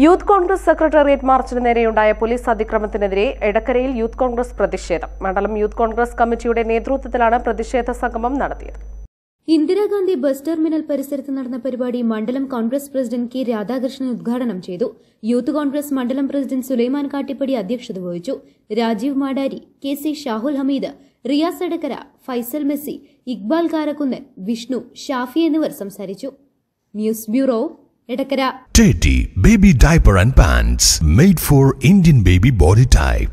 Youth Congress secretariat മാർച്ചിന് നേരെയുണ്ടായ police അതിക്രമത്തിനെതിരെ എടക്കരയിൽ യൂത്ത് കോൺഗ്രസ് പ്രതിഷേധം. മണ്ഡലം യൂത്ത് കോൺഗ്രസ് കമ്മിറ്റിയുടെ നേതൃത്വത്തിലാണ് പ്രതിഷേധ സംഗമം നടത്തിയത്. ഇന്ദിരാഗാന്ധി ബസ് ടെർമിനൽ പരിസരത്ത് നടന്ന പരിപാടി മണ്ഡലം കോൺഗ്രസ് പ്രസിഡന്റ് കെ രാധാകൃഷ്ണൻ ഉദ്ഘാടനം ചെയ്തു. യൂത്ത് കോൺഗ്രസ് മണ്ഡലം പ്രസിഡന്റ് സുലൈമാൻ കാട്ടിപ്പടി അധ്യക്ഷത വഹിച്ചു. Rajeev Madari K C Shahul Hameed Riyas Edakkara Faisal Messi Iqbal Karakkunnu Vishnu Shafi എന്നിവർ സംസാരിച്ചു. News bureau Edakkara Teddy Baby Diaper and Pants made for Indian baby body type.